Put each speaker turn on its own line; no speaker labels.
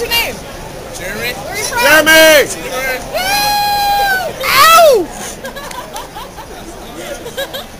What's your name?
Jeremy.
Where are you from?
Jeremy! Jeremy. Ow!